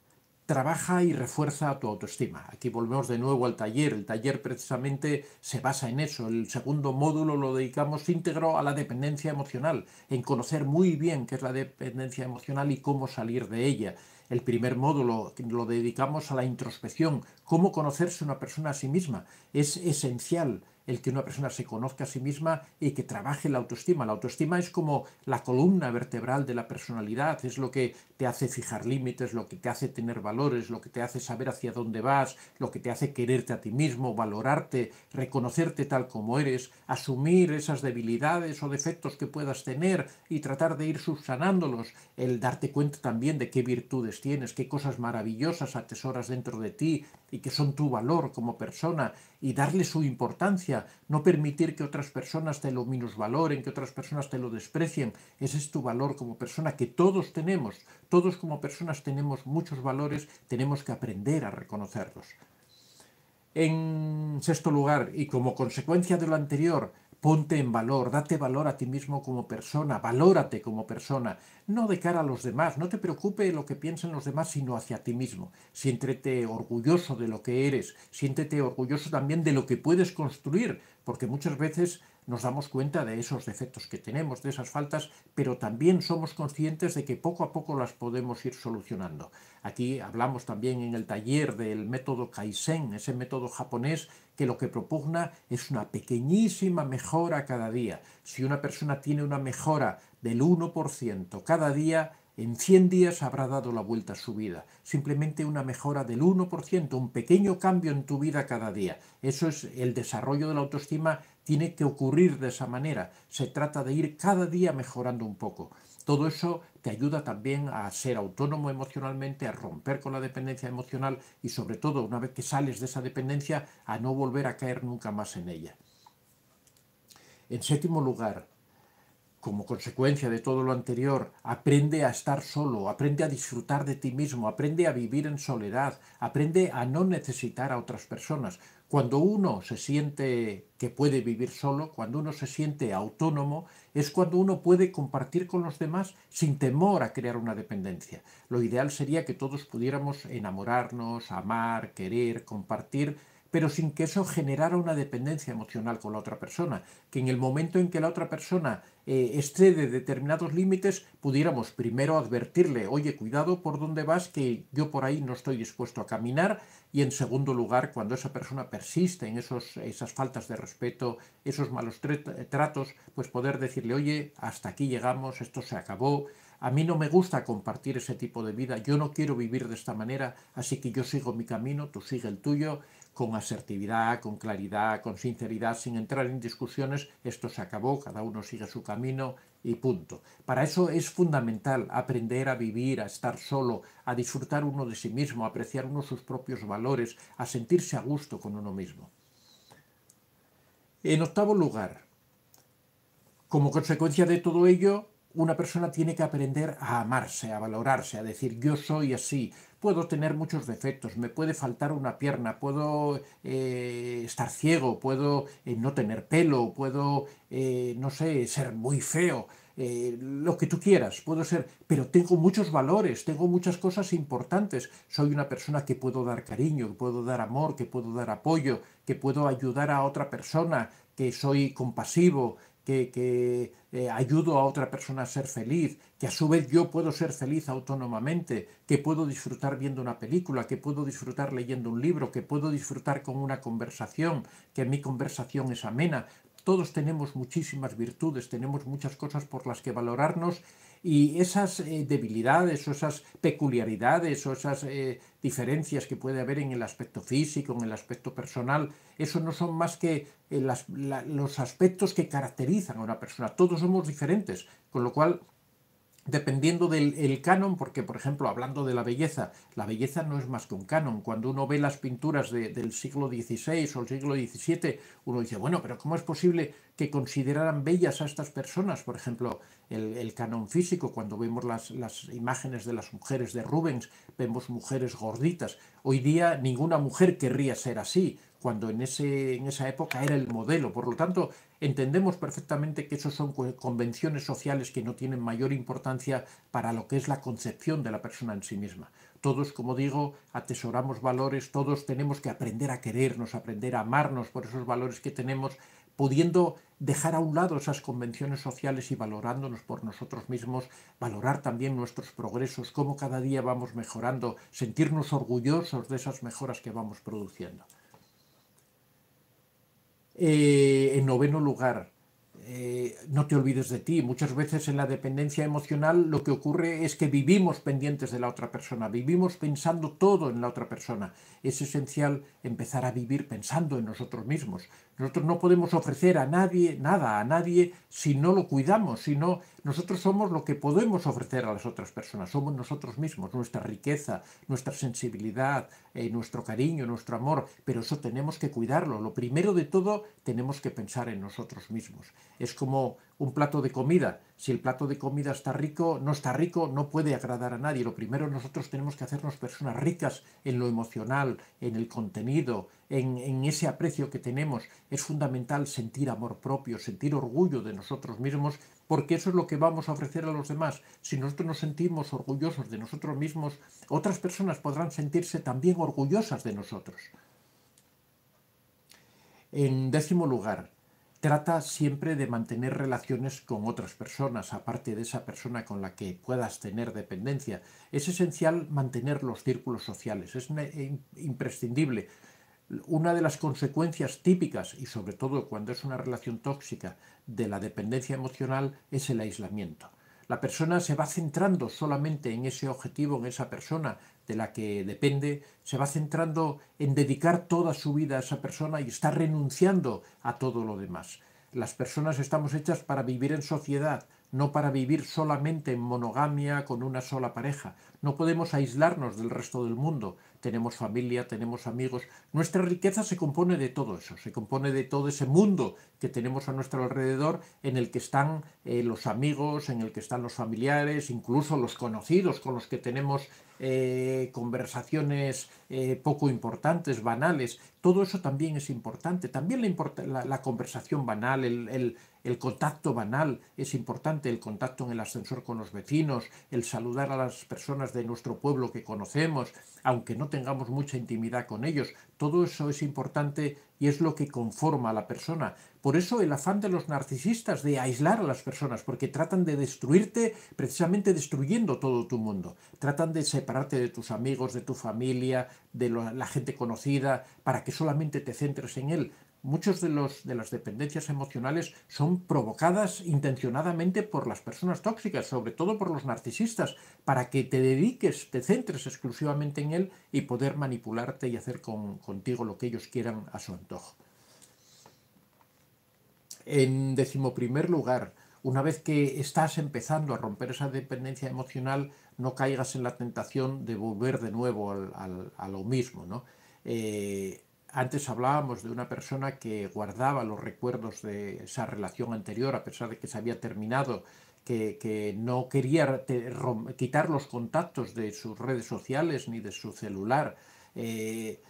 Speaker 1: trabaja y refuerza tu autoestima. Aquí volvemos de nuevo al taller. El taller precisamente se basa en eso. El segundo módulo lo dedicamos íntegro a la dependencia emocional, en conocer muy bien qué es la dependencia emocional y cómo salir de ella. El primer módulo lo dedicamos a la introspección, cómo conocerse una persona a sí misma. Es esencial el que una persona se conozca a sí misma y que trabaje la autoestima. La autoestima es como la columna vertebral de la personalidad, es lo que te hace fijar límites, lo que te hace tener valores, lo que te hace saber hacia dónde vas, lo que te hace quererte a ti mismo, valorarte, reconocerte tal como eres, asumir esas debilidades o defectos que puedas tener y tratar de ir subsanándolos, el darte cuenta también de qué virtudes tienes, qué cosas maravillosas atesoras dentro de ti y que son tu valor como persona y darle su importancia no permitir que otras personas te lo minusvaloren, que otras personas te lo desprecien. Ese es tu valor como persona que todos tenemos. Todos como personas tenemos muchos valores, tenemos que aprender a reconocerlos. En sexto lugar, y como consecuencia de lo anterior, ponte en valor, date valor a ti mismo como persona, valórate como persona, no de cara a los demás, no te preocupe lo que piensen los demás, sino hacia ti mismo. Siéntete orgulloso de lo que eres, siéntete orgulloso también de lo que puedes construir, porque muchas veces nos damos cuenta de esos defectos que tenemos, de esas faltas, pero también somos conscientes de que poco a poco las podemos ir solucionando. Aquí hablamos también en el taller del método Kaizen, ese método japonés que lo que propugna es una pequeñísima mejora cada día. Si una persona tiene una mejora del 1% cada día, en 100 días habrá dado la vuelta a su vida. Simplemente una mejora del 1%, un pequeño cambio en tu vida cada día. Eso es el desarrollo de la autoestima, tiene que ocurrir de esa manera. Se trata de ir cada día mejorando un poco. Todo eso te ayuda también a ser autónomo emocionalmente, a romper con la dependencia emocional y sobre todo, una vez que sales de esa dependencia, a no volver a caer nunca más en ella. En séptimo lugar, como consecuencia de todo lo anterior, aprende a estar solo, aprende a disfrutar de ti mismo, aprende a vivir en soledad, aprende a no necesitar a otras personas. Cuando uno se siente que puede vivir solo, cuando uno se siente autónomo, es cuando uno puede compartir con los demás sin temor a crear una dependencia. Lo ideal sería que todos pudiéramos enamorarnos, amar, querer, compartir pero sin que eso generara una dependencia emocional con la otra persona, que en el momento en que la otra persona eh, excede determinados límites, pudiéramos primero advertirle, oye, cuidado por dónde vas, que yo por ahí no estoy dispuesto a caminar, y en segundo lugar, cuando esa persona persiste en esos, esas faltas de respeto, esos malos tratos, pues poder decirle, oye, hasta aquí llegamos, esto se acabó, a mí no me gusta compartir ese tipo de vida, yo no quiero vivir de esta manera, así que yo sigo mi camino, tú sigue el tuyo, con asertividad, con claridad, con sinceridad, sin entrar en discusiones, esto se acabó, cada uno sigue su camino y punto. Para eso es fundamental aprender a vivir, a estar solo, a disfrutar uno de sí mismo, a apreciar uno sus propios valores, a sentirse a gusto con uno mismo. En octavo lugar, como consecuencia de todo ello, una persona tiene que aprender a amarse, a valorarse, a decir yo soy así, puedo tener muchos defectos, me puede faltar una pierna, puedo eh, estar ciego, puedo eh, no tener pelo, puedo, eh, no sé, ser muy feo, lo que tú quieras, puedo ser, pero tengo muchos valores, tengo muchas cosas importantes, soy una persona que puedo dar cariño, que puedo dar amor, que puedo dar apoyo, que puedo ayudar a otra persona, que soy compasivo, que, eh, ayudo a otra persona a ser feliz, que a su vez yo puedo ser feliz autónomamente, que puedo disfrutar viendo una película, que puedo disfrutar leyendo un libro, que puedo disfrutar con una conversación, que mi conversación es amena. Todos tenemos muchísimas virtudes, tenemos muchas cosas por las que valorarnos y esas eh, debilidades o esas peculiaridades o esas eh, diferencias que puede haber en el aspecto físico, en el aspecto personal, eso no son más que eh, los aspectos que caracterizan a una persona. Todos somos diferentes, con lo cual dependiendo del canon, porque por ejemplo, hablando de la belleza, la belleza no es más que un canon. Cuando uno ve las pinturas del siglo XVI o el siglo XVII, uno dice, bueno, pero ¿cómo es posible que consideraran bellas a estas personas? Por ejemplo, el, canon físico, cuando vemos las, las, imágenes de las mujeres de Rubens, vemos mujeres gorditas. Hoy día ninguna mujer querría ser así cuando en, ese, en esa época era el modelo. Por lo tanto, entendemos perfectamente que esos son convenciones sociales que no tienen mayor importancia para lo que es la concepción de la persona en sí misma. Todos, como digo, atesoramos valores, todos tenemos que aprender a querernos, aprender a amarnos por esos valores que tenemos, pudiendo dejar a un lado esas convenciones sociales y valorándonos por nosotros mismos, valorar también nuestros progresos, cómo cada día vamos mejorando, sentirnos orgullosos de esas mejoras que vamos produciendo. Eh, en noveno lugar, eh, no te olvides de ti. Muchas veces en la dependencia emocional lo que ocurre es que vivimos pendientes de la otra persona, vivimos pensando todo en la otra persona. Es esencial empezar a vivir pensando en nosotros mismos. Nosotros no podemos ofrecer a nadie nada, a nadie, si no lo cuidamos, si no, nosotros somos lo que podemos ofrecer a las otras personas, somos nosotros mismos, nuestra riqueza, nuestra sensibilidad, eh, nuestro cariño, nuestro amor, pero eso tenemos que cuidarlo. Lo primero de todo, tenemos que pensar en nosotros mismos. Es como un plato de comida. Si el plato de comida está rico, no está rico, no puede agradar a nadie. Lo primero nosotros tenemos que hacernos personas ricas en lo emocional, en el contenido, en, en ese aprecio que tenemos. Es fundamental sentir amor propio, sentir orgullo de nosotros mismos, porque eso es lo que vamos a ofrecer a los demás. Si nosotros nos sentimos orgullosos de nosotros mismos, otras personas podrán sentirse también orgullosas de nosotros. En décimo lugar, trata siempre de mantener relaciones con otras personas, aparte de esa persona con la que puedas tener dependencia. Es esencial mantener los círculos sociales, es imprescindible. Una de las consecuencias típicas, y sobre todo cuando es una relación tóxica, de la dependencia emocional es el aislamiento. La persona se va centrando solamente en ese objetivo, en esa persona de la que depende, se va centrando en dedicar toda su vida a esa persona y está renunciando a todo lo demás. Las personas estamos hechas para vivir en sociedad, no para vivir solamente en monogamia con una sola pareja. No podemos aislarnos del resto del mundo. Tenemos familia, tenemos amigos. Nuestra riqueza se compone de todo eso, se compone de todo ese mundo que tenemos a nuestro alrededor en el que están eh, los amigos, en el que están los familiares, incluso los conocidos con los que tenemos eh, conversaciones eh, poco importantes, banales. Todo eso también es importante. También la, conversación banal, el, el contacto banal es importante, el contacto en el ascensor con los vecinos, el saludar a las personas de nuestro pueblo que conocemos, aunque no tengamos mucha intimidad con ellos. Todo eso es importante y es lo que conforma a la persona. Por eso el afán de los narcisistas de aislar a las personas, porque tratan de destruirte precisamente destruyendo todo tu mundo. Tratan de separarte de tus amigos, de tu familia, de la gente conocida, para que solamente te centres en él. Muchos de, los, de las dependencias emocionales son provocadas intencionadamente por las personas tóxicas, sobre todo por los narcisistas, para que te dediques, te centres exclusivamente en él y poder manipularte y hacer con, contigo lo que ellos quieran a su antojo. En decimoprimer lugar, una vez que estás empezando a romper esa dependencia emocional, no caigas en la tentación de volver de nuevo al, a lo mismo. ¿no? Eh, antes hablábamos de una persona que guardaba los recuerdos de esa relación anterior, a pesar de que se había terminado, que, no quería quitar los contactos de sus redes sociales ni de su celular. Eh,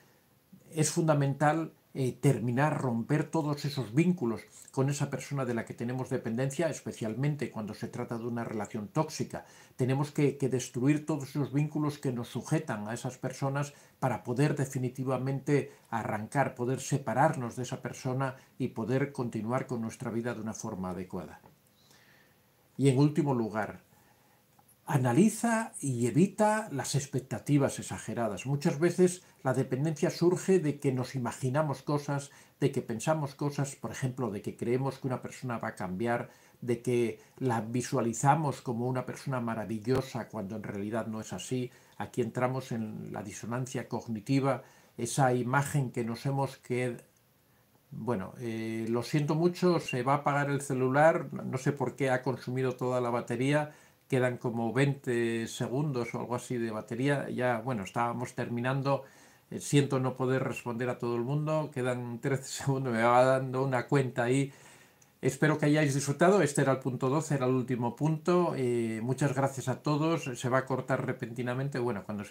Speaker 1: es fundamental eh, terminar, romper todos esos vínculos con esa persona de la que tenemos dependencia, especialmente cuando se trata de una relación tóxica. Tenemos que, que, destruir todos esos vínculos que nos sujetan a esas personas para poder definitivamente arrancar, poder separarnos de esa persona y poder continuar con nuestra vida de una forma adecuada. Y en último lugar, analiza y evita las expectativas exageradas. Muchas veces la dependencia surge de que nos imaginamos cosas, de que pensamos cosas, por ejemplo, de que creemos que una persona va a cambiar, de que la visualizamos como una persona maravillosa cuando en realidad no es así. Aquí entramos en la disonancia cognitiva, esa imagen que nos hemos que bueno, eh, lo siento mucho, se va a apagar el celular, no sé por qué ha consumido toda la batería, quedan como 20 segundos o algo así de batería. Ya, bueno, estábamos terminando. Eh, siento no poder responder a todo el mundo. Quedan 13 segundos, me va dando una cuenta ahí. Espero que hayáis disfrutado. Este era el punto 12, era el último punto. Eh, muchas gracias a todos. Se va a cortar repentinamente. Bueno, cuando